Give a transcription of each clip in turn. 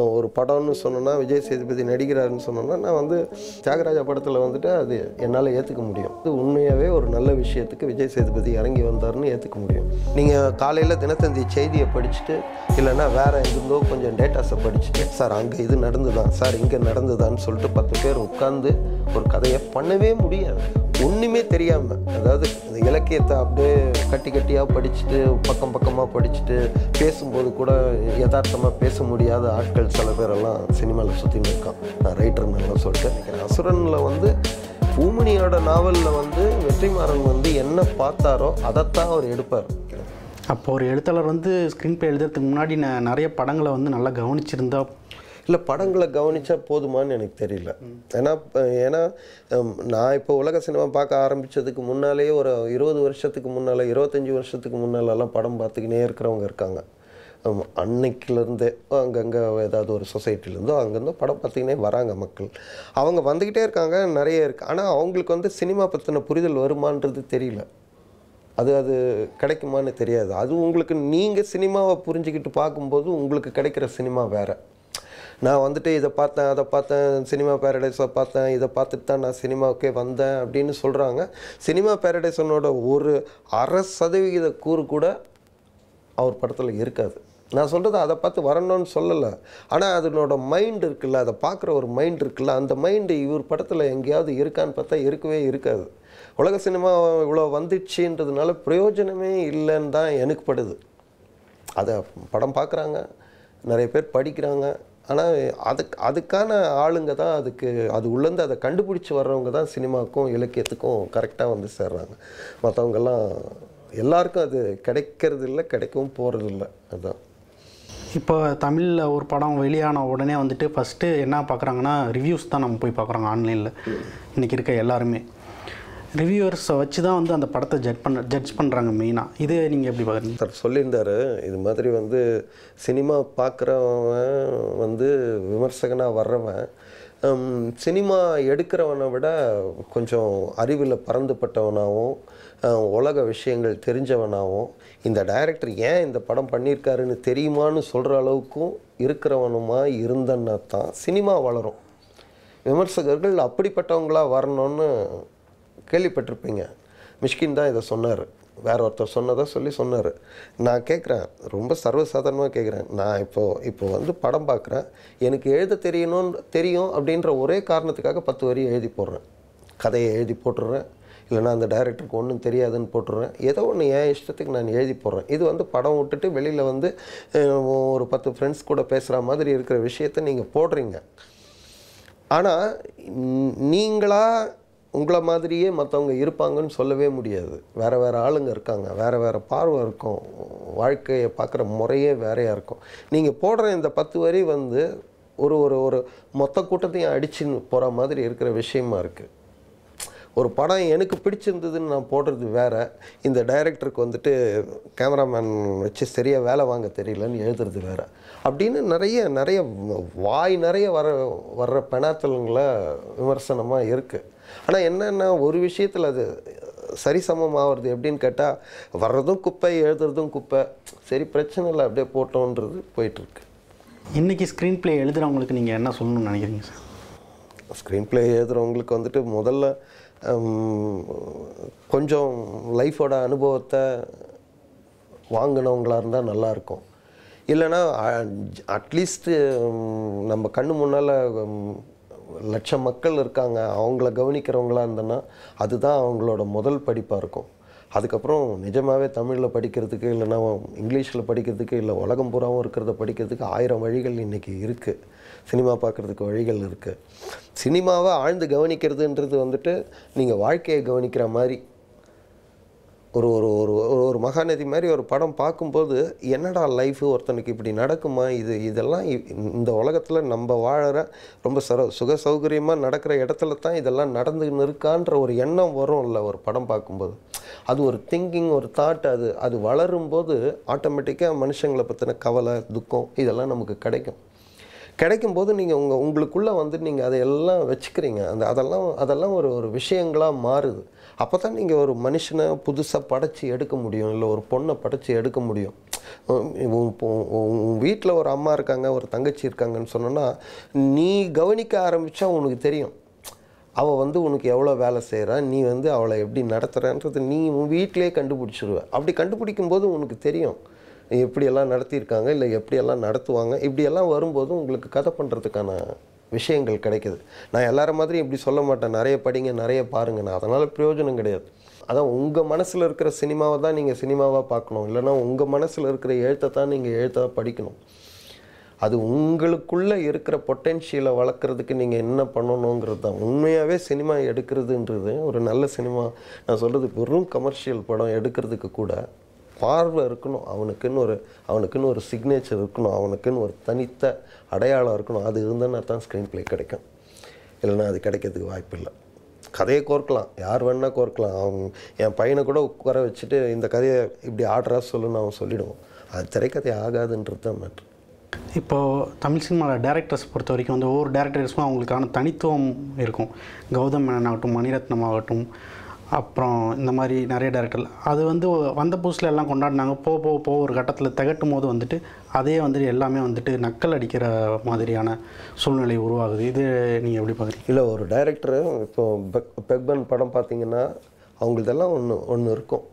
ஒரு படம்னு சொன்னோன்னா விஜய் சேதுபதி நடிக்கிறாருன்னு சொன்னோன்னா நான் வந்து தியாகராஜா படத்தில் வந்துட்டு அது என்னால் ஏற்றுக்க முடியும். இது உண்மையாகவே ஒரு நல்ல விஷயத்துக்கு விஜய் சேதுபதி இறங்கி வந்தாருன்னு ஏற்றுக்க முடியும். நீங்கள் காலையில் தினத்தந்தி செய்தியை படிச்சுட்டு இல்லைன்னா வேறு எங்கிருந்தோ கொஞ்சம் டேட்டாஸை படிச்சுட்டு சார் அங்கே இது நடந்துதான் சார் இங்கே நடந்துதான்னு சொல்லிட்டு பத்து பேர் உட்காந்து ஒரு கதையை பண்ணவே முடியாது. ஒன்றுமே தெரியாமல் அதாவது இந்த இலக்கியத்தை அப்படியே கட்டி கட்டியாக படிச்சுட்டு பக்கம் பக்கமாக படிச்சுட்டு பேசும்போது கூட யதார்த்தமாக பேச முடியாத ஆட்கள் சில பேரெல்லாம் சினிமாவில் சுற்றின்னு இருக்கான். நான் ரைட்டர்னெல்லாம் சொல்லிட்டு நினைக்கிறேன். அசுரனில் வந்து பூமணியோட நாவலில் வந்து வெற்றிமாறன் வந்து என்ன பார்த்தாரோ அதைத்தான் அவர் எடுப்பார். அப்போ ஒரு எழுத்தாளர் வந்து ஸ்க்ரீன் பிளே எழுதுறதுக்கு முன்னாடி நான் நிறைய படங்களை வந்து நல்லா கவனிச்சிருந்தா இல்லை படங்களை கவனித்தா போதுமான்னு எனக்கு தெரியல. ஏன்னா ஏன்னா நான் இப்போ உலக சினிமா பார்க்க ஆரம்பித்ததுக்கு முன்னாலேயே ஒரு இருபது வருஷத்துக்கு முன்னால் இருபத்தஞ்சி வருஷத்துக்கு முன்னாலெல்லாம் படம் பார்த்துக்கினே இருக்கிறவங்க இருக்காங்க. அன்னைக்கிலேருந்தே அங்கங்கே ஏதாவது ஒரு சொசைட்டிலேருந்தோ அங்கேருந்தோ படம் பார்த்துக்கினே வராங்க மக்கள். அவங்க வந்துக்கிட்டே இருக்காங்க நிறைய இருக்குது ஆனால் அவங்களுக்கு வந்து சினிமா பற்றின புரிதல் வருமான்றது தெரியல. அது அது கிடைக்குமான்னு தெரியாது. அது உங்களுக்கு நீங்கள் சினிமாவை புரிஞ்சுக்கிட்டு பார்க்கும்போது உங்களுக்கு கிடைக்கிற சினிமா வேறு. நான் வந்துட்டு இதை பார்த்தேன் அதை பார்த்தேன் சினிமா பேரடைஸை பார்த்தேன் இதை பார்த்துட்டு தான் நான் சினிமாவுக்கே வந்தேன் அப்படின்னு சொல்கிறாங்க சினிமா பேரடைஸனோட ஒரு அரை சதவிகித கூறு கூட அவர் படத்தில் இருக்காது. நான் சொல்கிறது அதை பார்த்து வரணும்னு சொல்லலை. ஆனால் அதனோட மைண்ட் இருக்குல்ல அதை பார்க்குற ஒரு மைண்ட் இருக்குல்ல அந்த மைண்டு இவர் படத்தில் எங்கேயாவது இருக்கான்னு பார்த்தா இருக்கவே இருக்காது. உலக சினிமா இவ்வளோ வந்துச்சுன்றதுனால பிரயோஜனமே இல்லைன்னு தான் எனக்கு படுது. அதை படம் பார்க்குறாங்க நிறைய பேர் படிக்கிறாங்க ஆனால் அதுக்கு அதுக்கான ஆளுங்க தான் அதுக்கு அது உள்ளேருந்து அதை கண்டுபிடிச்சி வர்றவங்க தான் சினிமாவுக்கும் இலக்கியத்துக்கும் கரெக்டாக வந்து சேர்றாங்க. மற்றவங்கெல்லாம் எல்லாருக்கும் அது கிடைக்கிறது இல்லை கிடைக்கவும் போகிறது இல்லை அதுதான் இப்போ தமிழில் ஒரு படம் வெளியான உடனே வந்துட்டு ஃபஸ்ட்டு என்ன பார்க்குறாங்கன்னா ரிவ்யூஸ் தான் நம்ம போய் பார்க்குறாங்க ஆன்லைனில் இன்றைக்கி இருக்க எல்லாருமே. ரிவ்யூவர்ஸை வச்சு தான் வந்து அந்த படத்தை ஜட்ஜ் பண்ண ஜட்ஜ் பண்ணுறாங்க மெயினாக இது நீங்கள் எப்படி பார்க்குறீங்க சார் சொல்லியிருந்தாரு. இது மாதிரி வந்து சினிமா பார்க்குறவன் வந்து விமர்சகனாக வர்றவன் சினிமா எடுக்கிறவனை விட கொஞ்சம் அறிவில் பறந்துப்பட்டவனாகவும் உலக விஷயங்கள் தெரிஞ்சவனாகவும் இந்த டைரக்டர் ஏன் இந்த படம் பண்ணியிருக்காருன்னு தெரியுமான்னு சொல்கிற அளவுக்கும் இருக்கிறவனுமா இருந்தன்னா தான் சினிமா வளரும். விமர்சகர்கள் அப்படிப்பட்டவங்களாக வரணும்னு கேள்விப்பட்டிருப்பீங்க. மிஷ்கின் தான் இதை சொன்னார். வேற ஒருத்தர் சொன்னதை சொல்லி சொன்னார். நான் கேட்குறேன் ரொம்ப சர்வசாதாரணமாக கேட்குறேன் நான் இப்போது இப்போ வந்து படம் பார்க்குறேன் எனக்கு எழுத தெரியணும்னு தெரியும் அப்படின்ற ஒரே காரணத்துக்காக பத்து வரி எழுதி போடுறேன். கதையை எழுதி போட்டுடுறேன். இல்லைனா அந்த டைரக்டருக்கு ஒன்றும் தெரியாதுன்னு போட்டுடுறேன். ஏதோ ஒன்று என் இஷ்டத்துக்கு நான் எழுதி போடுறேன். இது வந்து படம் விட்டுட்டு வெளியில் வந்து ஒரு பத்து ஃப்ரெண்ட்ஸ் கூட பேசுகிற மாதிரி இருக்கிற விஷயத்த நீங்கள் போடுறீங்க. ஆனால் நீங்களாக உங்களை மாதிரியே மற்றவங்க இருப்பாங்கன்னு சொல்லவே முடியாது. வேறு வேறு ஆளுங்க இருக்காங்க. வேறு வேறு பார்வை இருக்கும். வாழ்க்கையை பார்க்குற முறையே வேறையாக இருக்கும். நீங்கள் போடுற இந்த பத்து வரி வந்து ஒரு ஒரு ஒரு மொத்த கூட்டத்தையும் அடிச்சுன்னு போகிற மாதிரி இருக்கிற விஷயமா இருக்குது ஒரு படம் எனக்கு பிடிச்சிருந்ததுன்னு நான் போடுறது வேற. இந்த டைரக்டருக்கு வந்துட்டு கேமராமேன் வச்சு சரியாக வேலை வாங்க தெரியலன்னு எழுதுறது வேற. அப்படின்னு நிறைய நிறைய வாய் நிறைய வர வர்ற பெணாத்தல்களை விமர்சனமாக இருக்குது ஆனால் என்னென்னா ஒரு விஷயத்தில் அது சரிசமமாகிறது எப்படின்னு கேட்டால் வர்றதும் குப்பை எழுதுறதும் குப்பை. சரி பிரச்சனை இல்லை அப்படியே போட்டோன்றது போயிட்டுருக்கு. இன்றைக்கி ஸ்க்ரீன் ப்ளே எழுதுகிறவங்களுக்கு நீங்கள் என்ன சொல்லணும்னு நினைக்கிறீங்க சார் ஸ்க்ரீன் ப்ளே எழுதுகிறவங்களுக்கு வந்துட்டு முதல்ல கொஞ்சம் லைஃபோட அனுபவத்தை வாங்கினவங்களா இருந்தால் நல்லாயிருக்கும் இல்லைன்னா அட்லீஸ்ட்டு நம்ம கண்ணு முன்னால் லட்சம் மக்கள் இருக்காங்க. அவங்கள கவனிக்கிறவங்களா இருந்தோன்னா அதுதான் அவங்களோட முதல் படிப்பாக இருக்கும். அதுக்கப்புறம் நிஜமாகவே தமிழில் படிக்கிறதுக்கு இல்லைன்னா இங்கிலீஷில் படிக்கிறதுக்கு இல்லை உலகம் பூராவும் இருக்கிறத படிக்கிறதுக்கு ஆயிரம் வழிகள் இன்றைக்கி இருக்குது சினிமா பார்க்குறதுக்கு வழிகள் இருக்குது சினிமாவை ஆழ்ந்து கவனிக்கிறதுன்றது வந்துட்டு நீங்கள் வாழ்க்கையை கவனிக்கிற மாதிரி ஒரு ஒரு ஒரு ஒரு ஒரு மகாநதி மாதிரி ஒரு படம் பார்க்கும்போது என்னடா லைஃபு ஒருத்தனுக்கு இப்படி நடக்குமா? இது இதெல்லாம் இ- இந்த உலகத்தில் நம்ம வாழற ரொம்ப சர சுக சௌகரியமாக நடக்கிற இடத்துல தான் இதெல்லாம் நடந்துன்னு இருக்கான்ற ஒரு எண்ணம் வரும் இல்லை ஒரு படம் பார்க்கும்போது. அது ஒரு திங்கிங் ஒரு தாட் அது அது வளரும்போது ஆட்டோமேட்டிக்காக மனுஷங்களை பற்றின கவலை துக்கம் இதெல்லாம் நமக்கு கிடைக்கும். கிடைக்கும்போது நீங்கள் உங்கள் உங்களுக்குள்ளே வந்து நீங்கள் அதையெல்லாம் வச்சுக்கிறீங்க. அந்த அதெல்லாம் அதெல்லாம் ஒரு ஒரு விஷயங்களாக மாறுது. அப்போ தான் நீங்கள் ஒரு மனுஷனை புதுசாக படைச்சி எடுக்க முடியும். இல்லை ஒரு பொண்ணை படைச்சி எடுக்க முடியும். உன் வீட்டில் ஒரு அம்மா இருக்காங்க ஒரு தங்கச்சி இருக்காங்கன்னு சொன்னோன்னா நீ கவனிக்க ஆரம்பித்தா உனக்கு தெரியும். அவள் வந்து உனக்கு எவ்வளோ வேலை செய்கிறா நீ வந்து அவளை எப்படி நடத்துகிறன்றது நீ உன் வீட்டிலே கண்டுபிடிச்சிருவ. அப்படி கண்டுபிடிக்கும் போது உனக்கு தெரியும். எப்படியெல்லாம் நடத்தியிருக்காங்க இல்லை எப்படியெல்லாம் நடத்துவாங்க இப்படியெல்லாம் வரும்போது உங்களுக்கு கதை பண்ணுறதுக்கான விஷயங்கள் கிடைக்குது. நான் எல்லார மாதிரி இப்படி சொல்ல மாட்டேன். நிறைய படிங்க நிறைய பாருங்க. நான் அதனால் பிரயோஜனம் கிடையாது. அதான் உங்கள் மனசில் இருக்கிற சினிமாவை தான் நீங்கள் சினிமாவாக பார்க்கணும். இல்லைன்னா உங்கள் மனசில் இருக்கிற எழுத்தை தான் நீங்கள் எழுத்தாக படிக்கணும். அது உங்களுக்குள்ளே இருக்கிற பொட்டென்ஷியலை வளர்க்குறதுக்கு நீங்கள் என்ன பண்ணணுங்கிறது தான். உண்மையாகவே சினிமா எடுக்கிறதுன்றது ஒரு நல்ல சினிமா. நான் சொல்கிறது வெறும் கமர்ஷியல் படம் எடுக்கிறதுக்கு கூட பார்வை இருக்கணும். அவனுக்குன்னு ஒரு அவனுக்குன்னு ஒரு சிக்னேச்சர் இருக்கணும். அவனுக்குன்னு ஒரு தனித்த அடையாளம் இருக்கணும். அது இருந்தேன்னா தான் ஸ்க்ரீன் ப்ளே கிடைக்கும். இல்லைன்னா அது கிடைக்கிறதுக்கு வாய்ப்பு இல்லை கதையை கோர்க்கலாம். யார் வேணால் கோர்க்கலாம். அவங்க என் பையனை கூட உட்கார வச்சுட்டு இந்த கதையை இப்படி ஆர்டராக சொல்லுன்னு அவன் சொல்லிவிடுவான் அது திரைக்கதை ஆகாதுன்றது தான் மேட்ரு இப்போது தமிழ் சினிமாவில் டேரக்டர்ஸ் பொறுத்த வரைக்கும் வந்து ஒவ்வொரு டேரக்டர்ஸும் அவங்களுக்கான தனித்துவம் இருக்கும். கௌதம் மேனன் ஆகட்டும் மணிரத்னம் ஆகட்டும் அப்புறம் இந்த மாதிரி நிறைய டேரக்டர் அது வந்து வந்த புதுசில் எல்லாம் கொண்டாடினாங்க. போக போக போக ஒரு கட்டத்தில் திகட்டும் போது வந்துட்டு அதே வந்துட்டு எல்லாமே வந்துட்டு நக்கல் அடிக்கிற மாதிரியான சூழ்நிலை உருவாகுது. இது நீங்கள் எப்படி பார்க்குறீங்க? இல்லை ஒரு டைரக்டரு இப்போ பெக் பெக்பன் படம் பார்த்தீங்கன்னா அவங்களதெல்லாம் ஒன்று ஒன்று இருக்கும்.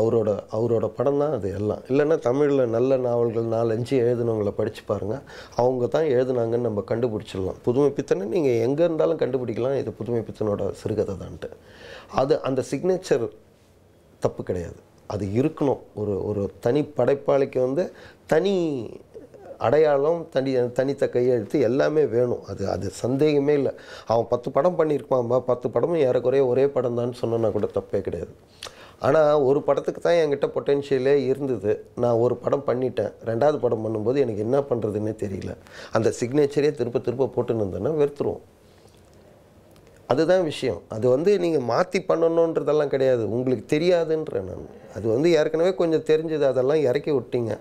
அவரோட அவரோட படம் தான் அது எல்லாம். இல்லைன்னா தமிழில் நல்ல நாவல்கள் நாலஞ்சு எழுதுனவங்களை படித்து பாருங்கள் அவங்க தான் எழுதுனாங்கன்னு நம்ம கண்டுபிடிச்சிடலாம். புதுமை பித்தனை நீங்கள் எங்கே இருந்தாலும் கண்டுபிடிக்கலாம். இது புதுமை பித்தனோட சிறுகதை தான்ட்டு அது அந்த சிக்னேச்சர் தப்பு கிடையாது. அது இருக்கணும். ஒரு ஒரு தனி படைப்பாளிக்கு வந்து தனி அடையாளம் தனி தனித்த கையெழுத்து எல்லாமே வேணும். அது அது சந்தேகமே இல்லை. அவன் பத்து படம் பண்ணியிருப்பான்பா பத்து படமும் ஏறக்குறைய ஒரே படம் தான் சொன்னா கூட தப்பே கிடையாது. ஆனால் ஒரு படத்துக்கு தான் என்கிட்ட பொட்டென்ஷியலே இருந்தது. நான் ஒரு படம் பண்ணிட்டேன். ரெண்டாவது படம் பண்ணும்போது எனக்கு என்ன பண்ணுறதுன்னே தெரியல. அந்த சிக்னேச்சரே திருப்ப திருப்ப போட்டுன்னு இருந்தேன்னா வெறுத்துருவோம். அதுதான் விஷயம். அது வந்து நீங்கள் மாற்றி பண்ணணுன்றதெல்லாம் கிடையாது. உங்களுக்கு தெரியாதுன்றேன் நான். அது வந்து ஏற்கனவே கொஞ்சம் தெரிஞ்சது. அதெல்லாம் இறக்கி விட்டீங்க.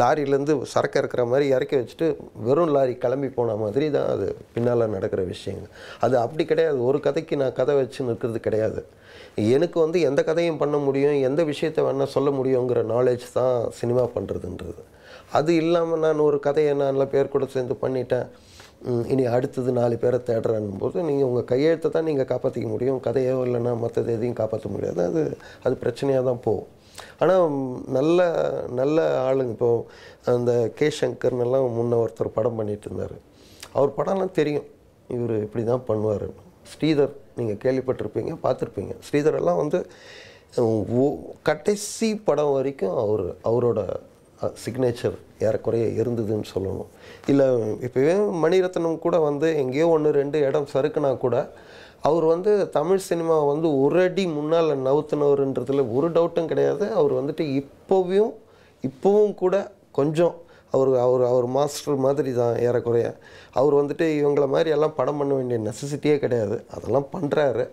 லாரியிலேருந்து சரக்கு இறக்குற மாதிரி இறக்கி வச்சுட்டு வெறும் லாரி கிளம்பி போன மாதிரி தான் அது பின்னால் நடக்கிற விஷயங்க அது அப்படி கிடையாது. ஒரு கதைக்கு நான் கதை வச்சு நிற்கிறது கிடையாது. எனக்கு வந்து எந்த கதையும் பண்ண முடியும். எந்த விஷயத்தை வேணால் சொல்ல முடியுங்கிற நாலேஜ் தான் சினிமா பண்ணுறதுன்றது அது இல்லாமல் நான் ஒரு கதையை நான் நல்ல பேர் கூட சேர்ந்து பண்ணிட்டேன். இனி அடுத்தது நாலு பேரை தேடுறேன் போது நீங்கள் உங்கள் கையெழுத்தை தான் நீங்கள் காப்பாற்றிக்க முடியும். கதையோ இல்லைன்னா மற்றது எதையும் காப்பாற்ற முடியாது. அது அது பிரச்சனையாக தான் போகும். ஆனால் நல்ல நல்ல ஆளுங்க. இப்போ அந்த கே. சங்கர்னெல்லாம் முன்ன ஒருத்தர் படம் பண்ணிட்டு இருந்தார். அவர் படம்லாம் தெரியும். இவர் இப்படி தான் பண்ணுவார். ஸ்ரீதர் நீங்கள் கேள்விப்பட்டிருப்பீங்க பார்த்துருப்பீங்க. ஸ்ரீதரெல்லாம் வந்து கடைசி படம் வரைக்கும் அவர் அவரோட சிக்னேச்சர் ஏறக்குறைய இருந்ததுன்னு சொல்லணும். இல்லை இப்போவே மணிரத்னம் கூட வந்து எங்கேயோ ஒன்று ரெண்டு இடம் சறுக்குனா கூட அவர் வந்து தமிழ் சினிமாவை வந்து ஒரு அடி முன்னால் நவுத்துனவருன்றதுல ஒரு டவுட்டும் கிடையாது. அவர் வந்துட்டு இப்போவும் இப்போவும் கூட கொஞ்சம் அவர் அவர் அவர் மாஸ்டர் மாதிரி தான் ஏறக்குறைய. அவர் வந்துட்டு இவங்கள மாதிரி எல்லாம் படம் பண்ண வேண்டிய நெசசிட்டியே கிடையாது. அதெல்லாம் பண்ணுறாரு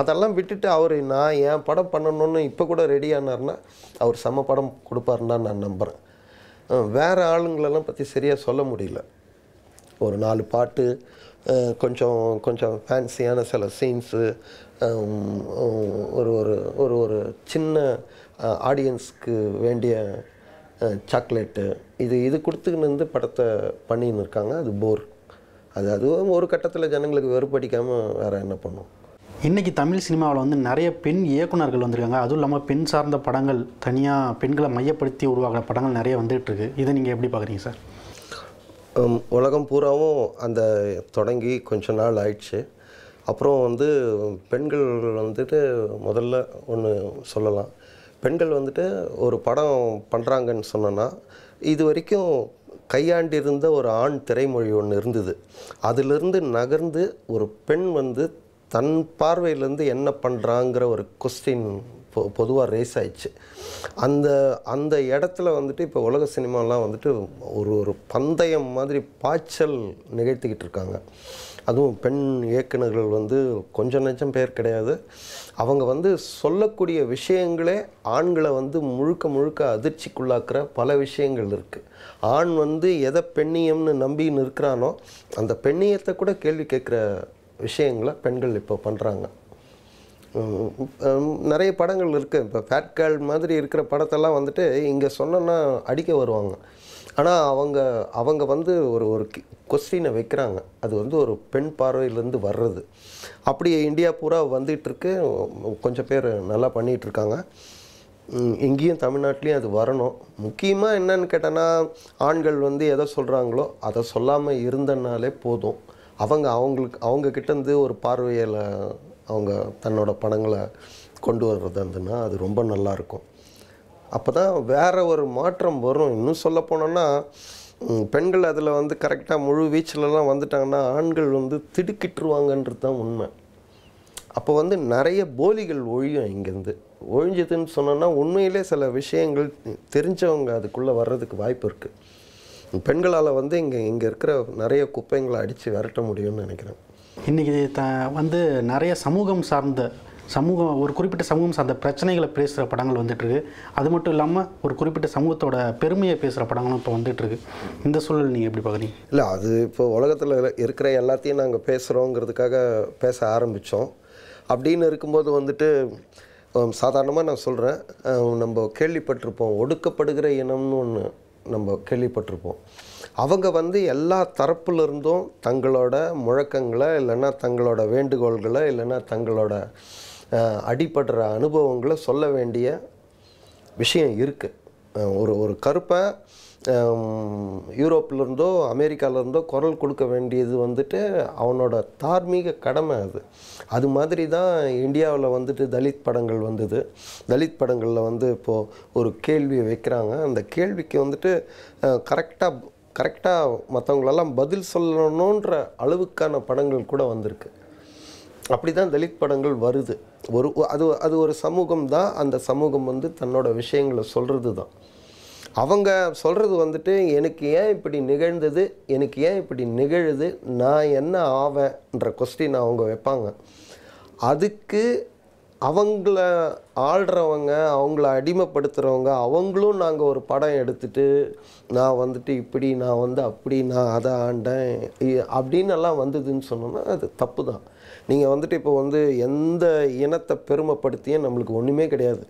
அதெல்லாம் விட்டுட்டு அவர் நான் என் படம் பண்ணணும்னு இப்போ கூட ரெடி ஆனார்னா அவர் செம்ம படம் கொடுப்பாருன்னு தான் நான் நம்புகிறேன் வேறு ஆளுங்களெல்லாம் பற்றி சரியாக சொல்ல முடியல. ஒரு நாலு பாட்டு கொஞ்சம் கொஞ்சம் ஃபேன்சியான சில சீன்ஸு ஒரு ஒரு ஒரு ஒரு சின்ன ஆடியன்ஸ்க்கு வேண்டிய சாக்லேட்டு இது இது கொடுத்துக்கின்னு வந்து படத்தை பண்ணின்னு இருக்காங்க. அது போர் அது அதுவும் ஒரு கட்டத்தில் ஜனங்களுக்கு வெறுப்படிக்காமல் வேறு என்ன பண்ணும்? இன்றைக்கி தமிழ் சினிமாவில் வந்து நிறைய பெண் இயக்குனர்கள் வந்திருக்காங்க. அதுவும் இல்லாமல் பெண் சார்ந்த படங்கள் தனியாக பெண்களை மையப்படுத்தி உருவாகிற படங்கள் நிறைய வந்துகிட்ருக்கு இதை நீங்கள் எப்படி பார்க்குறீங்க சார்? உலகம் பூராவும் அந்த தொடங்கி கொஞ்ச நாள் ஆயிடுச்சு. அப்புறம் வந்து பெண்கள் வந்துட்டு முதல்ல ஒன்று சொல்லலாம். பெண்கள் வந்துட்டு ஒரு படம் பண்ணுறாங்கன்னு சொன்னோன்னா இது வரைக்கும் கையாண்டிருந்த ஒரு ஆண் திரைமொழி ஒன்று இருந்தது. அதிலிருந்து நகர்ந்து ஒரு பெண் வந்து தன் பார்வையிலேருந்து என்ன பண்ணுறாங்கிற ஒரு கொஸ்டின் பொ பொதுவாக ரேஸ் ஆயிடுச்சு. அந்த அந்த இடத்துல வந்துட்டு இப்போ உலக சினிமாலாம் வந்துட்டு ஒரு ஒரு பந்தயம் மாதிரி பாய்ச்சல் நிகழ்த்திக்கிட்டு இருக்காங்க. அதுவும் பெண் இயக்குனர்கள் வந்து கொஞ்சம் நெஞ்சம் பேர் கிடையாது. அவங்க வந்து சொல்லக்கூடிய விஷயங்களே ஆண்களை வந்து முழுக்க முழுக்க அதிர்ச்சிக்குள்ளாக்குற பல விஷயங்கள் இருக்குது ஆண் வந்து எதை பெண்ணியம்னு நம்பின்னு இருக்கிறானோ அந்த பெண்ணியத்தை கூட கேள்வி கேட்குற விஷயங்களை பெண்கள் இப்போ பண்ணுறாங்க நிறைய படங்கள் இருக்குது இப்போ ஃபேட் கேர்ள் மாதிரி இருக்கிற படத்தெல்லாம் வந்துட்டு இங்கே சொன்னோன்னா அடிக்க வருவாங்க. ஆனால் அவங்க அவங்க வந்து ஒரு ஒரு கொஸ்டினை வைக்கிறாங்க. அது வந்து ஒரு பெண் பார்வையிலேருந்து வர்றது. அப்படி இந்தியா பூரா வந்துகிட்ருக்கு. கொஞ்சம் பேர் நல்லா பண்ணிகிட்ருக்காங்க. இங்கேயும் தமிழ்நாட்டிலையும் அது வரணும். முக்கியமாக என்னன்னு கேட்டோன்னா ஆண்கள் வந்து எதை சொல்கிறாங்களோ அதை சொல்லாமல் இருந்தனாலே போதும். அவங்க அவங்களுக்கு அவங்க கிட்டேருந்து ஒரு பார்வையில் அவங்க தன்னோட படங்களை கொண்டு வர்றது இருந்துன்னா அது ரொம்ப நல்லா இருக்கும். அப்போ தான் வேறு ஒரு மாற்றம் வரும். இன்னும் சொல்ல போனோன்னா பெண்கள் அதில் வந்து கரெக்டாக முழு வீச்சிலலாம் வந்துட்டாங்கன்னா ஆண்கள் வந்து திடுக்கிட்டுருவாங்கன்றது தான் உண்மை. அப்போ வந்து நிறைய போலிகள் ஒழியும் இங்கேருந்து. ஒழிஞ்சதுன்னு சொன்னோன்னா உண்மையிலே சில விஷயங்கள் தெரிஞ்சவங்க அதுக்குள்ளே வர்றதுக்கு வாய்ப்பு இருக்குது பெண்களால் வந்து இங்கே இங்கே இருக்கிற நிறைய குப்பைங்களை அடித்து விரட்ட முடியும்னு நினைக்கிறேன். இன்றைக்கி த வந்து நிறைய சமூகம் சார்ந்த சமூகம் ஒரு குறிப்பிட்ட சமூகம் சார்ந்த பிரச்சனைகளை பேசுகிற படங்கள் வந்துட்டுருக்கு. அது மட்டும் இல்லாமல் ஒரு குறிப்பிட்ட சமூகத்தோட பெருமையை பேசுகிற படங்களும் இப்போ வந்துட்டுருக்கு. இந்த சூழல் நீங்கள் எப்படி பார்க்குறீங்க? இல்லை அது இப்போ உலகத்தில் இருக்கிற எல்லாத்தையும் நாங்கள் பேசுகிறோங்கிறதுக்காக பேச ஆரம்பித்தோம் அப்படின்னு இருக்கும்போது வந்துட்டு சாதாரணமாக நான் சொல்கிறேன் நம்ம கேள்விப்பட்டிருப்போம். ஒடுக்கப்படுகிற இனம்னு ஒன்று நம்ம கேள்விப்பட்டிருப்போம். அவங்க வந்து எல்லா தரப்புலேருந்தும் தங்களோட முழக்கங்களை இல்லைன்னா தங்களோட வேண்டுகோள்களை இல்லைன்னா தங்களோட அடிப்படுற அடிபடுற அனுபவங்களை சொல்ல வேண்டிய விஷயம் இருக்குது ஒரு ஒரு கருப்பை யூரோப்லேருந்தோ அமெரிக்காவிலேருந்தோ குரல் கொடுக்க வேண்டியது வந்துட்டு அவனோட தார்மீக கடமை அது. அது மாதிரி தான் இந்தியாவில் வந்துட்டு தலித் படங்கள் வந்தது. தலித் படங்களில் வந்து இப்போது ஒரு கேள்வி வைக்கிறாங்க. அந்த கேள்விக்கு வந்துட்டு கரெக்டாக கரெக்டாக மற்றவங்களெல்லாம் பதில் சொல்லணுன்ற அளவுக்கான படங்கள் கூட வந்திருக்கு. அப்படி தான் தலித் படங்கள் வருது. ஒரு அது அது ஒரு சமூகம் தான் அந்த சமூகம் வந்து தன்னோட விஷயங்களை சொல்கிறது தான் அவங்க சொல்கிறது வந்துட்டு எனக்கு ஏன் இப்படி நிகழ்ந்தது? எனக்கு ஏன் இப்படி நிகழுது? நான் என்ன ஆவேன்ற கொஸ்டின் அவங்க வைப்பாங்க. அதுக்கு அவங்கள ஆள்றவங்க அவங்கள அடிமைப்படுத்துகிறவங்க அவங்களும் நாங்கள் ஒரு படம் எடுத்துட்டு நான் வந்துட்டு இப்படி நான் வந்து அப்படி நான் அதை ஆண்டேன் அப்படின்னு எல்லாம் வந்ததுன்னு சொன்னோன்னா அது தப்பு தான். நீங்கள் வந்துட்டு இப்போ வந்து எந்த இனத்தை பெருமைப்படுத்தியும் நம்மளுக்கு ஒன்றுமே கிடையாது.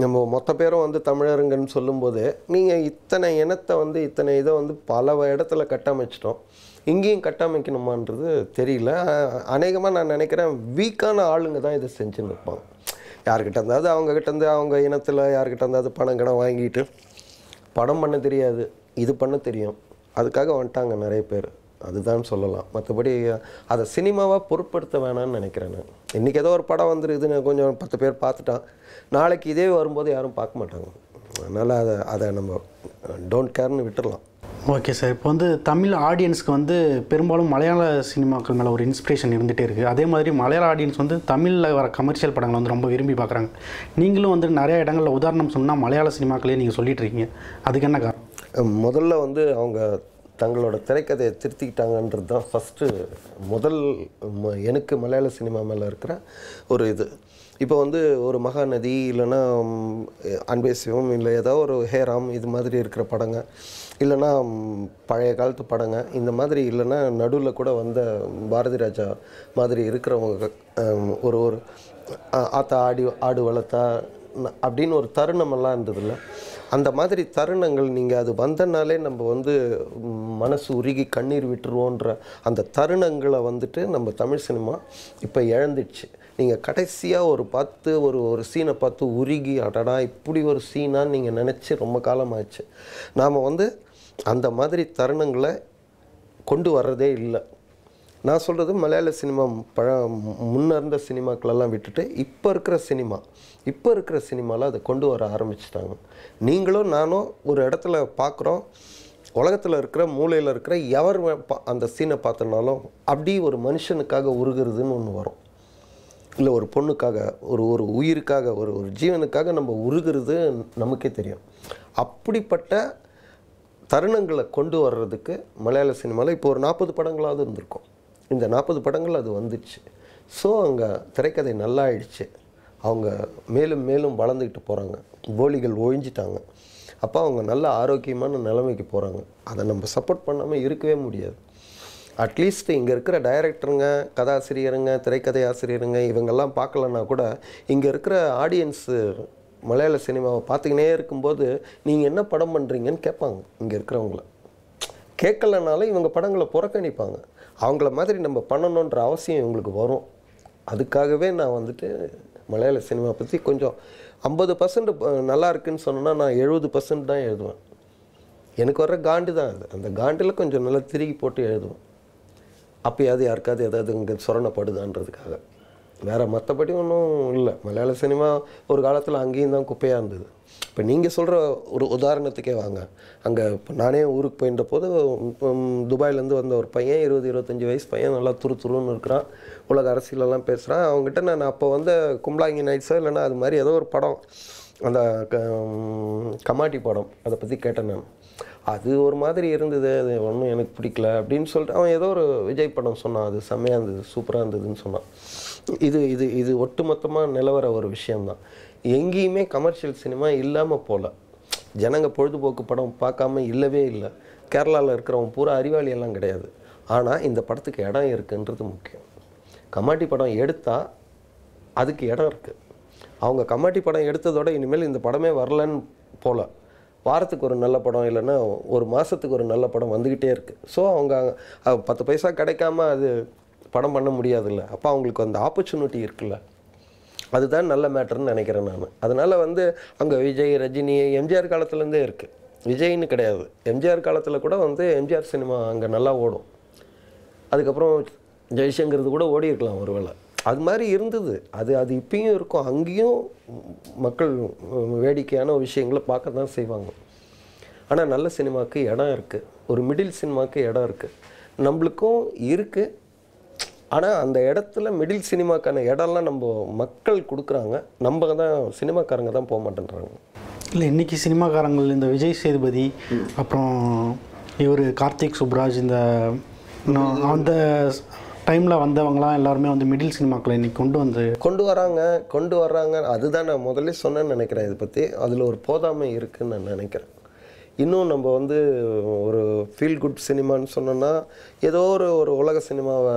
நம்ம மொத்த பேரும் வந்து தமிழருங்கன்னு சொல்லும்போது நீங்கள் இத்தனை இனத்தை வந்து இத்தனை இதை வந்து பல இடத்துல கட்டமைச்சிட்டோம். இங்கேயும் கட்டமைக்கணுமான்றது தெரியல. அநேகமாக நான் நினைக்கிறேன் வீக்கான ஆளுங்க தான் இதை செஞ்சுன்னு இருப்பாங்க. யார்கிட்ட இருந்தாவது அவங்கக்கிட்ட இருந்து அவங்க இனத்தில் யார்கிட்ட இருந்தாவது பணம் கடன் வாங்கிட்டு படம் பண்ண தெரியாது இது பண்ண தெரியும். அதுக்காக வந்துட்டாங்க நிறைய பேர். அதுதான் சொல்லலாம். மற்றபடி அதை சினிமாவாக பொருட்படுத்த வேணாம்னு நினைக்கிறேன் நான். இன்றைக்கி ஏதோ ஒரு படம் வந்துருக்குதுன்னு கொஞ்சம் பத்து பேர் பார்த்துட்டான். நாளைக்கு இதே வரும்போது யாரும் பார்க்க மாட்டாங்க. அதனால் அதை அதை நம்ம டோன்ட் கேர்னு விட்டுறலாம். ஓகே சார் இப்போ வந்து தமிழ் ஆடியன்ஸ்க்கு வந்து பெரும்பாலும் மலையாள சினிமாக்கள் மேலே ஒரு இன்ஸ்பிரேஷன் இருந்துகிட்டே இருக்குது அதே மாதிரி மலையாள ஆடியன்ஸ் வந்து தமிழில் வர கமர்ஷியல் படங்களை வந்து ரொம்ப விரும்பி பார்க்குறாங்க. நீங்களும் வந்து நிறைய இடங்களில் உதாரணம் சொன்னால் மலையாள சினிமாக்களே நீங்கள் சொல்லிட்டு இருக்கீங்க அதுக்கு என்ன காரணம்? முதல்ல வந்து அவங்க தங்களோட திரைக்கதையை திருத்திக்கிட்டாங்கன்றது தான் ஃபஸ்ட்டு முதல் ம- எனக்கு மலையாள சினிமா மேலே இருக்கிற ஒரு இது. இப்போ வந்து ஒரு மகாநதி இல்லைன்னா அன்பே சிவம் இல்லை ஏதோ ஒரு ஹேராம் இது மாதிரி இருக்கிற படங்க. இல்லைன்னா பழைய காலத்து படங்க. இந்த மாதிரி இல்லைன்னா நடுவில் கூட வந்த பாரதி ராஜா மாதிரி இருக்கிறவங்க ஒரு ஒரு ஆத்தா ஆடி ஆடு வளர்த்தா அப்படின்னு ஒரு தருணமெல்லாம் இருந்ததில்ல. அந்த மாதிரி தருணங்கள் நீங்கள் அது வந்தனாலே நம்ம வந்து மனசு உருகி கண்ணீர் விட்டுருவோன்ற அந்த தருணங்களை வந்துட்டு நம்ம தமிழ் சினிமா இப்போ இழந்துடுச்சு. நீங்கள் கடைசியாக ஒரு பார்த்து ஒரு ஒரு சீனை பார்த்து உருகி அடடா இப்படி ஒரு சீனான்னு நீங்கள் நினச்சி ரொம்ப காலமாகிடுச்சு நாம் வந்து அந்த மாதிரி தருணங்களை கொண்டு வர்றதே இல்லை. நான் சொல்கிறது மலையாள சினிமா பழ முன்ன இருந்த சினிமாக்களெல்லாம் விட்டுட்டு இப்போ இருக்கிற சினிமா இப்போ இருக்கிற சினிமாவில் அதை கொண்டு வர ஆரம்பிச்சிட்டாங்க. நீங்களும் நானும் ஒரு இடத்துல பார்க்குறோம் உலகத்தில் இருக்கிற மூலையில் இருக்கிற எவர் அந்த சீனை பார்த்தனாலும் அப்படி ஒரு மனுஷனுக்காக உருகிறதுன்னு ஒன்று வரும். இல்லை ஒரு பொண்ணுக்காக ஒரு ஒரு உயிருக்காக ஒரு ஒரு ஜீவனுக்காக நம்ம உருகிறது நமக்கே தெரியும். அப்படிப்பட்ட தருணங்களை கொண்டு வர்றதுக்கு மலையாள சினிமாவில் இப்போ ஒரு நாற்பது படங்களாவது இருந்திருக்கும். இந்த நாற்பது படங்கள் அது வந்துடுச்சு ஸோ அங்கே திரைக்கதை நல்லா ஆயிடுச்சு அவங்க மேலும் மேலும் வளர்ந்துக்கிட்டு போகிறாங்க போலிகள் ஒழிஞ்சிட்டாங்க. அப்போ அவங்க நல்ல ஆரோக்கியமான நிலைமைக்கு போகிறாங்க அதை நம்ம சப்போர்ட் பண்ணாமல் இருக்கவே முடியாது. அட்லீஸ்ட் இங்கே இருக்கிற டைரக்டருங்க கதாசிரியருங்க திரைக்கதை ஆசிரியருங்க இவங்கெல்லாம் பார்க்கலன்னா கூட இங்கே இருக்கிற ஆடியன்ஸு மலையாள சினிமாவை பார்த்துக்கினே இருக்கும்போது நீங்கள் என்ன படம் பண்ணுறீங்கன்னு கேட்பாங்க இங்கே இருக்கிறவங்கள. கேட்கலனாலும் இவங்க படங்களை புறக்கணிப்பாங்க. அவங்கள மாதிரி நம்ம பண்ணணுன்ற அவசியம் இவங்களுக்கு வரும். அதுக்காகவே நான் வந்துட்டு மலையாள சினிமா பற்றி கொஞ்சம் ஐம்பது பர்சன்ட் நல்லா இருக்குன்னு சொன்னேன்னா நான் எழுபது பர்சன்ட் தான் எழுதுவேன். எனக்கு வர்ற காண்டு தான் அது. அந்த காண்டில் கொஞ்சம் நல்லா திருகி போட்டு எழுதுவேன். அப்போயாவது யாருக்காவது ஏதாவது இங்கே சொரணப்படுதான்றதுக்காக. வேறு மற்றபடி ஒன்றும் இல்லை. மலையாள சினிமா ஒரு காலத்தில் அங்கேயும் தான் குப்பையாக இருந்தது. இப்போ நீங்கள் சொல்கிற ஒரு உதாரணத்துக்கே வாங்க. அங்கே இப்போ நானே ஊருக்கு போயின்ற போது துபாயிலேருந்து வந்த ஒரு பையன் இருபது இருபத்தஞ்சி வயசு பையன் நல்லா துரு துருன்னு இருக்கிறான். உலக அரசியலெல்லாம் பேசுகிறான் அவங்ககிட்ட நான் அப்போ வந்து கும்பலாங்கி நைட்ஸோ இல்லைன்னா அது மாதிரி ஏதோ ஒரு படம். அந்த க- கமாட்டி படம். அதை பற்றி கேட்டேன் நான். அது ஒரு மாதிரி இருந்தது அது ஒன்றும் எனக்கு பிடிக்கல அப்படின்னு சொல்லிட்டு அவன் ஏதோ ஒரு விஜய் படம் சொன்னான் அது செம்மையாக இருந்தது சூப்பராக இருந்ததுன்னு சொன்னான். இது இது இது ஒட்டுமொத்தமாக நிலவர ஒரு விஷயம்தான். எங்கேயுமே கமர்ஷியல் சினிமா இல்லாமல் போகல ஜனங்க பொழுதுபோக்கு படம் பார்க்காம இல்லவே இல்லை. கேரளாவில் இருக்கிறவன் பூரா அறிவாளி எல்லாம் கிடையாது. ஆனால் இந்த படத்துக்கு இடம் இருக்குன்றது முக்கியம். கமாட்டி படம் எடுத்தால் அதுக்கு இடம் இருக்குது அவங்க கமாட்டி படம் எடுத்ததோட இனிமேல் இந்த படமே வரலன்னு போகல வாரத்துக்கு ஒரு நல்ல படம் இல்லைன்னா ஒரு மாதத்துக்கு ஒரு நல்ல படம் வந்துக்கிட்டே இருக்குது ஸோ அவங்க பத்து பைசா கிடைக்காம அது படம் பண்ண முடியாதுல்ல. அப்போ அவங்களுக்கு அந்த ஆப்பர்ச்சுனிட்டி இருக்குல்ல. அதுதான் நல்ல மேட்டர்னு நினைக்கிறேன் நான். அதனால் வந்து அங்கே விஜய் ரஜினி எம்ஜிஆர் காலத்துலேருந்தே இருக்குது விஜய்னு கிடையாது. எம்ஜிஆர் காலத்தில் கூட வந்து எம்ஜிஆர் சினிமா அங்கே நல்லா ஓடும். அதுக்கப்புறம் ஜெய்சங்கர்து கூட ஓடி இருக்கலாம் ஒருவேளை அது மாதிரி இருந்தது. அது அது இப்பயும் இருக்கும். அங்கேயும் மக்கள் வேடிக்கையான விஷயங்களை பார்க்க தான் செய்வாங்க. ஆனால் நல்ல சினிமாவுக்கு இடம் இருக்குது ஒரு மிடில் சினிமாவுக்கு இடம் இருக்குது நம்மளுக்கும் இருக்குது ஆனால் அந்த இடத்துல மிடில் சினிமாக்கான இடம்லாம் நம்ம மக்கள் கொடுக்குறாங்க. நம்ம தான் சினிமாக்காரங்க தான் போக மாட்டேன்றாங்க. இல்லை இன்னைக்கு சினிமாக்காரங்கள் இந்த விஜய் சேதுபதி அப்புறம் இவர் கார்த்திக் சுப்ராஜ் இந்த அந்த டைமில் வந்தவங்களாம் எல்லாருமே வந்து மிடில் சினிமாக்களை இன்னைக்கு கொண்டு வந்து கொண்டு வராங்க கொண்டு வர்றாங்க. அதுதான் நான் முதல்ல சொன்னேன்னு நினைக்கிறேன் இதை பற்றி அதில் ஒரு போதாமை இருக்குதுன்னு நான் நினைக்கிறேன். இன்னும் நம்ம வந்து ஒரு ஃபீல் குட் சினிமான்னு சொன்னோன்னா ஏதோ ஒரு ஒரு உலக சினிமாவை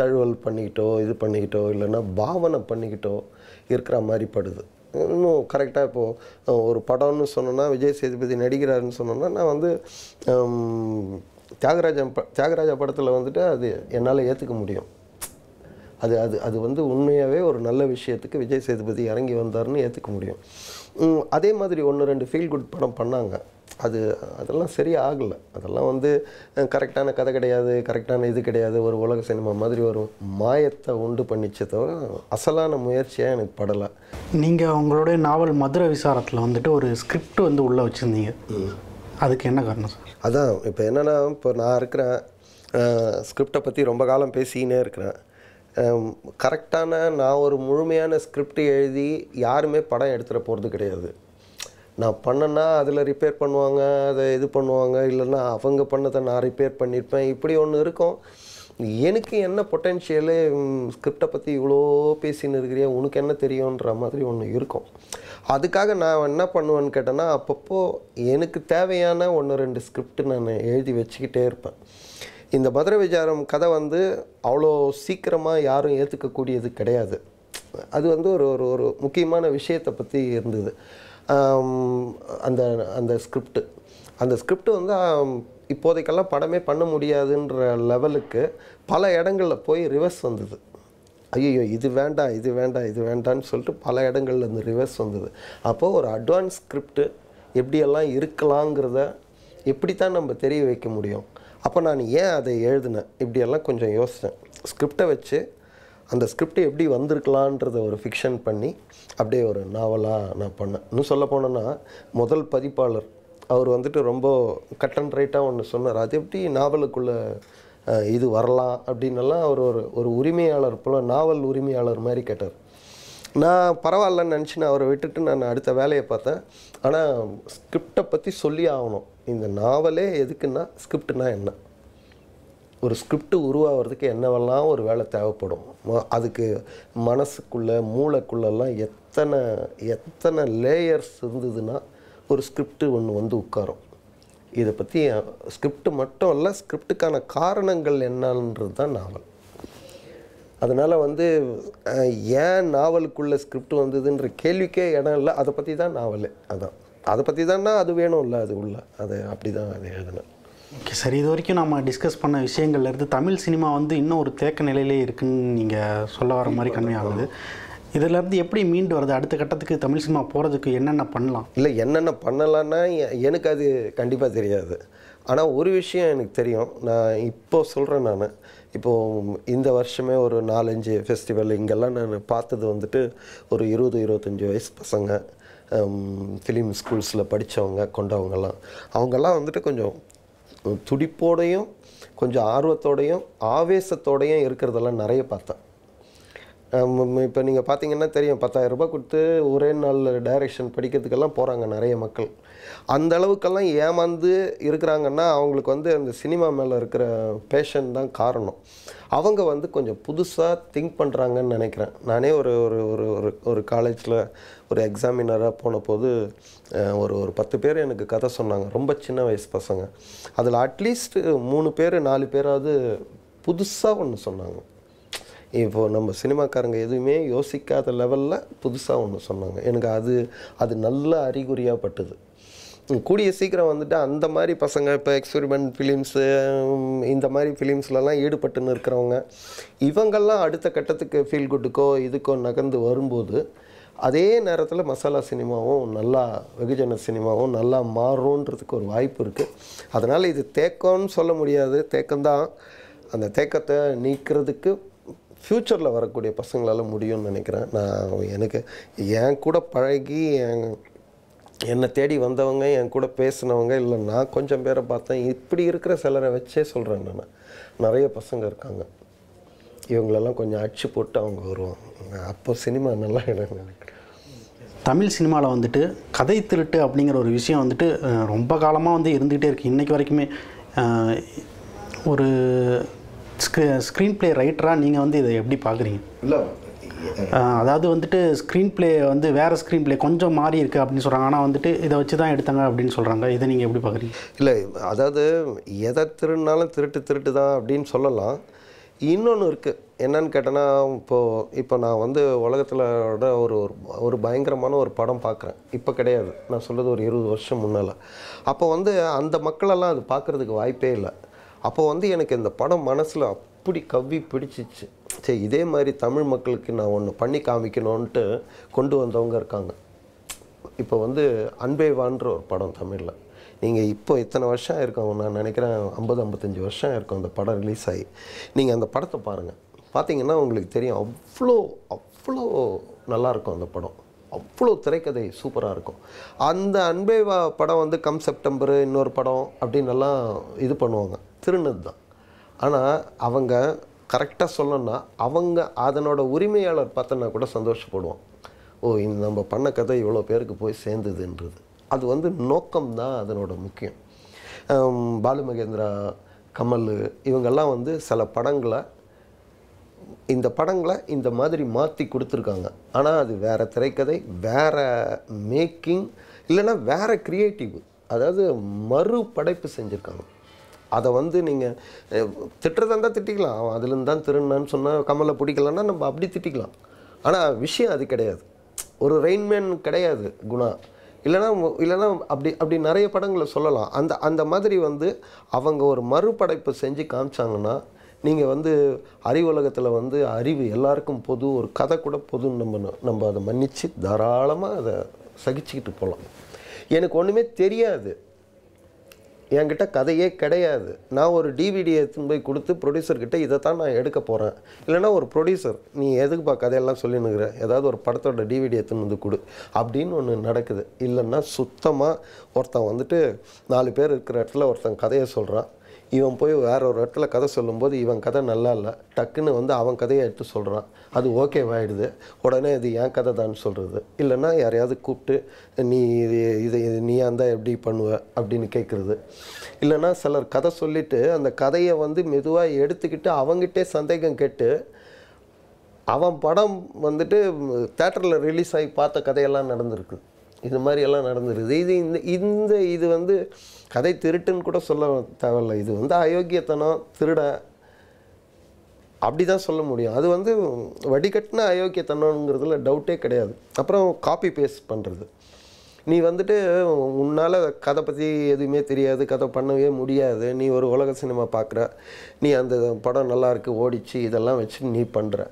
தழுவல் பண்ணிக்கிட்டோ இது பண்ணிக்கிட்டோ இல்லைன்னா பாவனை பண்ணிக்கிட்டோ இருக்கிற மாதிரி படுது. இன்னும் கரெக்டாக இப்போது ஒரு படம்னு சொன்னோன்னா விஜய் சேதுபதி நடிக்கிறாருன்னு சொன்னோன்னா நான் வந்து தியாகராஜன் ப தியாகராஜா படத்தில் வந்துட்டு அது என்னால் ஏற்றுக்க முடியும். அது அது அது வந்து உண்மையாகவே ஒரு நல்ல விஷயத்துக்கு விஜய் சேதுபதி இறங்கி வந்தாருன்னு ஏற்றுக்க முடியும். அதே மாதிரி ஒன்று ரெண்டு ஃபீல் குட் படம் பண்ணாங்க. அது அதெல்லாம் சரியா ஆகலை. அதெல்லாம் வந்து கரெக்டான கதை கிடையாது கரெக்டான இது கிடையாது ஒரு உலக சினிமா மாதிரி ஒரு மாயத்தை உண்டு பண்ணிச்சே தவிர அசலான முயற்சியாக எனக்கு படலை. நீங்கள் உங்களுடைய நாவல் மதுரை விசாரத்தில் வந்துட்டு ஒரு ஸ்கிரிப்ட் வந்து உள்ளே வச்சுருந்தீங்க. அதுக்கு என்ன காரணம் சார்? அதான் இப்போ என்னென்னா இப்போ நான் இருக்கிறேன் ஸ்கிரிப்டை பற்றி ரொம்ப காலம் பேசினே இருக்கிறேன். கரெக்டான நான் ஒரு முழுமையான ஸ்கிரிப்ட் எழுதி யாருமே படம் எடுத்துகிட்டு போகிறது கிடையாது. நான் பண்ணேன்னா அதில் ரிப்பேர் பண்ணுவாங்க அதை இது பண்ணுவாங்க இல்லைன்னா அவங்க பண்ணதை நான் ரிப்பேர் பண்ணியிருப்பேன் இப்படி ஒன்று இருக்கும். எனக்கு என்ன பொட்டென்ஷியலு ஸ்கிரிப்டை பற்றி இவ்வளோ பேசின்னு இருக்கிறியா உனக்கு என்ன தெரியுன்ற மாதிரி ஒன்று இருக்கும். அதுக்காக நான் என்ன பண்ணுவேன்னு கேட்டேன்னா அப்பப்போ எனக்கு தேவையான ஒன்று ரெண்டு ஸ்கிரிப்ட் நான் எழுதி வச்சுக்கிட்டே இருப்பேன். இந்த மதுரை விசாரம் கதை வந்து அவ்வளோ சீக்கிரமாக யாரும் ஏற்றுக்கக்கூடியது கிடையாது. அது வந்து ஒரு ஒரு ஒரு முக்கியமான விஷயத்தை பற்றி இருந்தது. அந்த அந்த ஸ்கிரிப்ட் அந்த ஸ்கிரிப்ட் வந்து இப்போதைக்கெல்லாம் படமே பண்ண முடியாதுன்ற லெவலுக்கு பல இடங்களில் போய் ரிவர்ஸ் வந்தது. ஐயோ இது வேண்டாம் இது வேண்டாம் இது வேண்டான்னு சொல்லிட்டு பல இடங்கள்ல இந்த ரிவர்ஸ் வந்தது. அப்போது ஒரு அட்வான்ஸ் ஸ்கிரிப்டு எப்படியெல்லாம் இருக்கலாங்கிறத எப்படித்தான் நம்ம தெரிய வைக்க முடியும்? அப்போ நான் ஏன் அதை எழுதினேன்? இப்படியெல்லாம் கொஞ்சம் யோசித்தேன் ஸ்கிரிப்டை வச்சு அந்த ஸ்கிரிப்ட் எப்படி வந்திருக்கலான்றத ஒரு ஃபிக்ஷன் பண்ணி அப்படியே ஒரு நாவலாக நான் பண்ணேன். இன்னும் சொல்ல போனேன்னா முதல் பதிப்பாளர் அவர் வந்துட்டு ரொம்ப கட் அண்ட் ரைட்டாக ஒன்று சொன்னார். அது எப்படி நாவலுக்குள்ளே இது வரலாம் அப்படின்னெல்லாம் அவர் ஒரு ஒரு உரிமையாளர் போல் நாவல் உரிமையாளர் மாதிரி கேட்டார். நான் பரவாயில்லன்னு நினச்சி நான் அவரை விட்டுட்டு நான் அடுத்த வேலையை பார்த்தேன். ஆனால் ஸ்கிரிப்டை பற்றி சொல்லி ஆகணும். இந்த நாவலே எதுக்குன்னா ஸ்கிரிப்ட்னா என்ன? ஒரு ஸ்கிரிப்ட் உருவாகிறதுக்கு என்னவெல்லாம் ஒரு வேலை தேவைப்படும்? ம- அதுக்கு மனசுக்குள்ளே மூளைக்குள்ளெல்லாம் எத்தனை எத்தனை லேயர்ஸ் இருந்ததுன்னா ஒரு ஸ்கிரிப்ட் ஒன்று வந்து உட்காரும். இதை பற்றி ஸ்கிரிப்ட் மட்டும் இல்லை ஸ்கிரிப்டுக்கான காரணங்கள் என்னன்றது தான் நாவல் அதனால் வந்து ஏன் நாவலுக்குள்ள ஸ்கிரிப்ட் வந்ததுன்ற கேள்விக்கே இடம் இல்லை அதை பற்றி தான் நாவல் அதான். அதை பற்றி தான்னா அது வேணும் இல்லை அது உள்ள. அதை அப்படி தான் அது எழுதினேன். ஓகே சார் இது வரைக்கும் நம்ம டிஸ்கஸ் பண்ண விஷயங்கள்ல இருந்து தமிழ் சினிமா வந்து இன்னும் ஒரு தேக்க நிலையிலே இருக்குன்னு நீங்கள் சொல்ல வர மாதிரி கன்வே ஆகுது இதிலேருந்து எப்படி மீண்டு வருது? அடுத்த கட்டத்துக்கு தமிழ் சினிமா போகிறதுக்கு என்னென்ன பண்ணலாம்? இல்லை என்னென்ன பண்ணலான்னா எனக்கு அது கண்டிப்பாக தெரியாது. ஆனால் ஒரு விஷயம் எனக்கு தெரியும். நான் இப்போ சொல்கிறேன் நான். இப்போது இந்த வருஷமே ஒரு நாலஞ்சு ஃபெஸ்டிவல் இங்கெல்லாம் நான் பார்த்தது வந்துட்டு ஒரு இருபது இருபத்தஞ்சி வயசு பசங்க ஃபிலிம் ஸ்கூல்ஸில் படித்தவங்க கொண்டவங்கெல்லாம் அவங்கெல்லாம் வந்துட்டு கொஞ்சம் துடிப்போடையும் கொஞ்சம் ஆர்வத்தோடையும் ஆவேசத்தோடையும் இருக்கிறதெல்லாம் நிறைய பார்த்தேன். இப்போ நீங்கள் பார்த்தீங்கன்னா தெரியும் பத்தாயிரம் ரூபாய் கொடுத்து ஒரே நாளில் டைரக்ஷன் படிக்கிறதுக்கெல்லாம் போகிறாங்க நிறைய மக்கள். அந்த அளவுக்கெல்லாம் ஏமாந்து இருக்கிறாங்கன்னா அவங்களுக்கு வந்து அந்த சினிமா மேலே இருக்கிற பேஷன் தான் காரணம். அவங்க வந்து கொஞ்சம் புதுசாக திங்க் பண்ணுறாங்கன்னு நினைக்கிறேன். நானே ஒரு ஒரு ஒரு ஒரு ஒரு காலேஜில் ஒரு எக்ஸாமினராக போன போது ஒரு ஒரு பத்து பேர் எனக்கு கதை சொன்னாங்க. ரொம்ப சின்ன வயசு பசங்க. அதில் அட்லீஸ்ட் மூணு பேர் நாலு பேராவது புதுசாக ஒன்று சொன்னாங்க. இப்போது நம்ம சினிமாக்காரங்க எதுவுமே யோசிக்காத லெவலில் புதுசாக ஒன்று சொன்னாங்க. எனக்கு அது அது நல்ல அறிகுறியாக பட்டுது. கூடிய சீக்கிரம் வந்துட்டு அந்த மாதிரி பசங்க இப்போ எக்ஸ்பெரிமெண்ட் ஃபிலிம்ஸு இந்த மாதிரி ஃபிலிம்ஸ்லலாம் ஈடுபட்டுன்னு இருக்கிறவங்க இவங்கெல்லாம் அடுத்த கட்டத்துக்கு ஃபீல் குட்டுக்கோ இதுக்கோ நகர்ந்து வரும்போது அதே நேரத்தில் மசாலா சினிமாவும் நல்லா வெகுஜன சினிமாவும் நல்லா மாறுன்றதுக்கு ஒரு வாய்ப்பு இருக்குது அதனால் இது தேக்கம்னு சொல்ல முடியாது. தேக்கம்தான். அந்த தேக்கத்தை நீக்கிறதுக்கு ஃப்யூச்சரில் வரக்கூடிய பசங்களால் முடியும்னு நினைக்கிறேன். நான் எனக்கு என் கூட பழகி என் என்னை தேடி வந்தவங்க என் கூட பேசினவங்க இல்லை நான் கொஞ்சம் பேரை பார்த்தேன். இப்படி இருக்கிற சிலரை வச்சே சொல்கிறேன் நான். நிறைய பசங்க இருக்காங்க. இவங்களெல்லாம் கொஞ்சம் அடிச்சு போட்டு அவங்க வருவாங்க. அப்போ சினிமா நல்லா இடம் நினைக்கிறேன். தமிழ் சினிமாவில் வந்துட்டு கதை திருட்டு அப்படிங்கிற ஒரு விஷயம் வந்துட்டு ரொம்ப காலமாக வந்து இருந்துகிட்டே இருக்குது இன்றைக்கி வரைக்குமே ஒரு ஸ்க்ரீ ஸ்க்ரீன் ப்ளே ரைட்டராக நீங்கள் வந்து இதை எப்படி பார்க்குறீங்க இல்லை. அதாவது வந்துட்டு ஸ்க்ரீன் ப்ளே வந்து வேறு ஸ்க்ரீன் ப்ளே கொஞ்சம் மாறி இருக்குது அப்படின்னு சொல்கிறாங்க ஆனால் வந்துட்டு இதை வச்சு தான் எடுத்தாங்க அப்படின்னு சொல்கிறாங்க இதை நீங்கள் எப்படி பார்க்குறீங்க இல்லை அதாவது எதை திருடினாலும் திருட்டு திருட்டு தான் அப்படின்னு சொல்லலாம். இன்னொன்று இருக்குது என்னன்னு கேட்டேன்னா இப்போது இப்போ நான் வந்து உலகத்தில் ஒரு ஒரு ஒரு பயங்கரமான ஒரு படம் பார்க்குறேன் இப்போ கிடையாது. நான் சொல்கிறது ஒரு இருபது வருஷம் முன்னால். அப்போ வந்து அந்த மக்களெல்லாம் அது பார்க்குறதுக்கு வாய்ப்பே இல்லை. அப்போ வந்து எனக்கு இந்த படம் மனசில் அப்படி கவ்வி பிடிச்சிச்சு. சரி இதே மாதிரி தமிழ் மக்களுக்கு நான் ஒன்று பண்ணி காமிக்கணுன்ட்டு கொண்டு வந்தவங்க இருக்காங்க. இப்போ வந்து அன்பேவான்ற ஒரு படம் தமிழில். நீங்கள் இப்போ இத்தனை வருஷம் இருக்கும் நான் நினைக்கிறேன் ஐம்பது ஐம்பத்தஞ்சு வருஷம் இருக்கும் அந்த படம் ரிலீஸ் ஆகி. நீங்கள் அந்த படத்தை பாருங்கள் பார்த்தீங்கன்னா உங்களுக்கு தெரியும் அவ்வளோ அவ்வளோ நல்லாயிருக்கும் அந்த படம். அவ்வளோ திரைக்கதை சூப்பராக இருக்கும். அந்த அன்பேவா படம் வந்து கம் செப்டம்பரு இன்னொரு படம் அப்படின்னு எல்லாம் இது பண்ணுவாங்க. திருநது தான் ஆனால் அவங்க கரெக்டாக சொல்லணும்னா அவங்க அதனோட உரிமையாளர் பார்த்தோன்னா கூட சந்தோஷப்படுவான். ஓ இந்த நம்ம பண்ண கதை இவ்வளோ பேருக்கு போய் சேர்ந்ததுன்றது. அது வந்து நோக்கம் தான் அதனோட முக்கியம். பாலு மகேந்திரா கமல் இவங்கெல்லாம் வந்து சில படங்களை இந்த படங்களை இந்த மாதிரி மாற்றி கொடுத்துருக்காங்க. ஆனால் அது வேற திரைக்கதை வேற மேக்கிங் இல்லைன்னா வேறு க்ரியேட்டிவ் அதாவது மறு படைப்பு செஞ்சுருக்காங்க. அதை வந்து நீங்கள் திட்டுறதா இருந்தால் திட்டிக்கலாம். அவன் அதுலேருந்து தான் திருநான்னு சொன்னால் கமலை பிடிக்கலன்னா நம்ம அப்படி திட்டிக்கலாம். ஆனால் விஷயம் அது கிடையாது. ஒரு ரெயின்மேன் கிடையாது குணா. இல்லைன்னா இல்லைனா இல்லைன்னா அப்படி அப்படி நிறைய படங்களை சொல்லலாம். அந்த அந்த மாதிரி வந்து அவங்க ஒரு மறுபடைப்பு செஞ்சு காமிச்சாங்கன்னா நீங்கள் வந்து அறிவுலகத்தில் வந்து அறிவு எல்லாருக்கும் பொது ஒரு கதை கூட பொதுன்னு நம்ம நம்ம அதை மன்னித்து தாராளமாக அதை சகிச்சுக்கிட்டு போகலாம். எனக்கு ஒன்றுமே தெரியாது. என்கிட்ட கதையே கிடையாது. நான் ஒரு டிவிடி எடுத்துன்னு போய் கொடுத்து ப்ரொடியூசர்கிட்ட இதை தான் நான் எடுக்க போகிறேன் இல்லைன்னா ஒரு ப்ரொடியூசர் நீ எதுக்குப்பா கதையெல்லாம் சொல்லினுக்கிற ஏதாவது ஒரு படத்தோட டிவிடி எடுத்துன்னு வந்து கொடு. அப்படின்னு ஒன்று நடக்குது. இல்லைன்னா சுத்தமாக ஒருத்தன் வந்துட்டு நாலு பேர் இருக்கிற இடத்துல ஒருத்தன் கதையை சொல்கிறான் இவன் போய் வேற ஒரு இடத்துல கதை சொல்லும்போது இவன் கதை நல்லா இல்லை. டக்குன்னு வந்து அவன் கதையை எடுத்து சொல்கிறான் அது ஓகேவாயிடுது உடனே இது என் கதை தான் சொல்கிறது இல்லைன்னா யாரையாவது கூப்பிட்டு நீ இது இது நீ இருந்தால் எப்படி பண்ணுவ? அப்படின்னு கேட்குறது இல்லைன்னா சிலர் கதை சொல்லிவிட்டு அந்த கதையை வந்து மெதுவாக எடுத்துக்கிட்டு அவங்ககிட்டே சந்தேகம் கேட்டு அவன் படம் வந்துட்டு தேட்டரில் ரிலீஸ் ஆகி பார்த்த கதையெல்லாம் நடந்திருக்குது இது மாதிரி எல்லாம் இது இந்த இந்த இது வந்து கதை திருட்டுன்னு கூட சொல்ல தேவையில்ல. இது வந்து அயோக்கியத்தனம் திருட அப்படி தான் சொல்ல முடியும். அது வந்து வடிகட்டின அயோக்கியத்தனங்கிறதுல டவுட்டே கிடையாது. அப்புறம் காப்பி பேஸ்ட் பண்ணுறது நீ வந்துட்டு உன்னால் கதை பற்றி எதுவுமே தெரியாது கதை பண்ணவே முடியாது. நீ ஒரு உலக சினிமா பார்க்குற நீ அந்த படம் நல்லாயிருக்கு ஓடிச்சு இதெல்லாம் வச்சு நீ பண்ணுற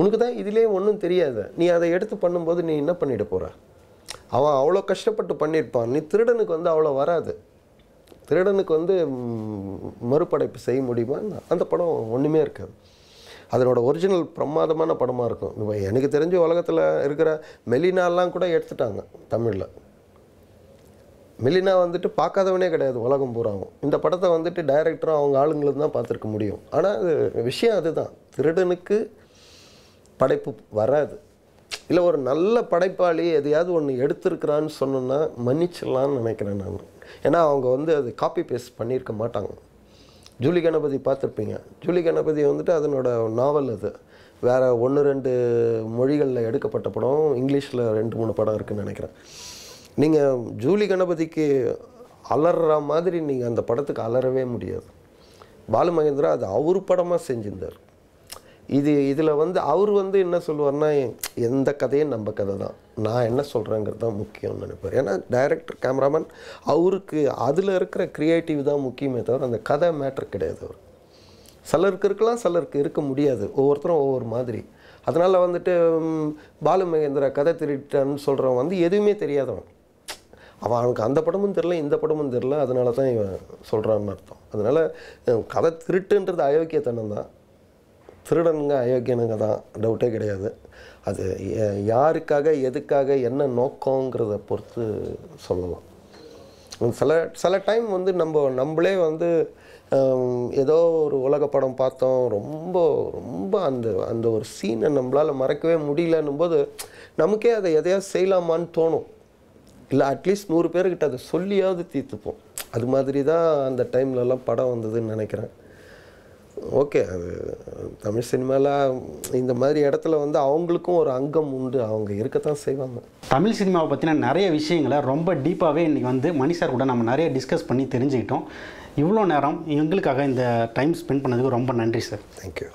உனக்கு தான் இதிலே ஒன்றும் தெரியாது. நீ அதை எடுத்து பண்ணும்போது நீ என்ன பண்ணிட போகிற அவன் அவ்வளோ கஷ்டப்பட்டு பண்ணியிருப்பான். நீ திருடனுக்கு வந்து அவ்வளோ வராது. திருடனுக்கு வந்து மறுபடைப்பு செய்ய முடியுமா? அந்த படம் ஒன்றுமே இருக்காது. அதனோட ஒரிஜினல் பிரமாதமான படமாக இருக்கும். இப்போ எனக்கு தெரிஞ்சு உலகத்தில் இருக்கிற மெலினாலாம் கூட எடுத்துட்டாங்க தமிழில். மெலினா வந்துட்டு பார்க்காதவனே கிடையாது உலகம் பூராவும். இந்த படத்தை வந்துட்டு டைரக்டரும் அவங்க ஆளுங்களும் தான் பார்த்துருக்க முடியும். ஆனால் அது விஷயம் அதுதான். திருடனுக்கு படைப்பு வராது. இல்லை ஒரு நல்ல படைப்பாளி எதையாவது ஒன்று எடுத்திருக்கிறான்னு சொன்னோன்னா மன்னிச்சிடலான்னு நினைக்கிறேன் நான். ஏன்னா அவங்க வந்து அது காப்பி பேஸ்ட் பண்ணியிருக்க மாட்டாங்க. ஜூலி கணபதி பார்த்துருப்பீங்க. ஜூலி கணபதி வந்துட்டு அதனோட நாவல் அது. வேறு ஒன்று ரெண்டு மொழிகளில் எடுக்கப்பட்ட படம். இங்கிலீஷில் ரெண்டு மூணு படம் இருக்குன்னு நினைக்கிறேன். நீங்கள் ஜூலி கணபதிக்கு அலற மாதிரி நீங்கள் அந்த படத்துக்கு அலறவே முடியாது. பாலு மகேந்திரா அது அவர் படமாக செஞ்சிருந்தார். இது இதில் வந்து அவர் வந்து என்ன சொல்லுவார்னா எந்த கதையும் நம்ம கதை தான். நான் என்ன சொல்கிறேங்கிறது தான் முக்கியம்னு நினைப்பார். ஏன்னா டைரக்டர் கேமராமேன் அவருக்கு அதில் இருக்கிற க்ரியேட்டிவ் தான் முக்கியமே தவிர அந்த கதை மேட்ரு கிடையாது அவர் சிலருக்கு இருக்கலாம் சிலருக்கு இருக்க முடியாது. ஒவ்வொருத்தரும் ஒவ்வொரு மாதிரி. அதனால் வந்துட்டு பாலு மகேந்திரா கதை திருட்டான்னு சொல்கிறவன் வந்து எதுவுமே தெரியாதவன். அவன் அவனுக்கு அந்த படமும் தெரில இந்த படமும் தெரில அதனால தான் இவன் சொல்கிறான்னு அர்த்தம். அதனால் கதை திருட்டுன்றது அயோக்கியத்தனம் தான். திருடனுங்க அயோக்கியனுங்க தான் டவுட்டே கிடையாது. அது யாருக்காக எதுக்காக என்ன நோக்கங்கிறத பொறுத்து சொல்லலாம். சில சில டைம் வந்து நம்ம நம்மளே வந்து ஏதோ ஒரு உலக படம் பார்த்தோம் ரொம்ப ரொம்ப அந்த அந்த ஒரு சீனை நம்மளால் மறக்கவே முடியலன்னும் போது நமக்கே அதை எதையாவது செய்யலாமான்னு தோணும். இல்லை அட்லீஸ்ட் நூறு பேர்கிட்ட அதை சொல்லியாவது தீர்த்துப்போம். அது மாதிரி தான் அந்த டைம்லலாம் படம் வந்ததுன்னு நினைக்கிறேன். ஓகே அது தமிழ் சினிமாவில் இந்த மாதிரி இடத்துல வந்து அவங்களுக்கும் ஒரு அங்கம் உண்டு. அவங்க இருக்கத்தான் செய்வாங்க. தமிழ் சினிமாவை பற்றின நிறைய விஷயங்களை ரொம்ப டீப்பாகவே இன்றைக்கி வந்து மணி சார் கூட நம்ம நிறைய டிஸ்கஸ் பண்ணி தெரிஞ்சுக்கிட்டோம். இவ்வளோ நேரம் எங்களுக்காக இந்த டைம் ஸ்பெண்ட் பண்ணதுக்கு ரொம்ப நன்றி சார் தேங்க்யூ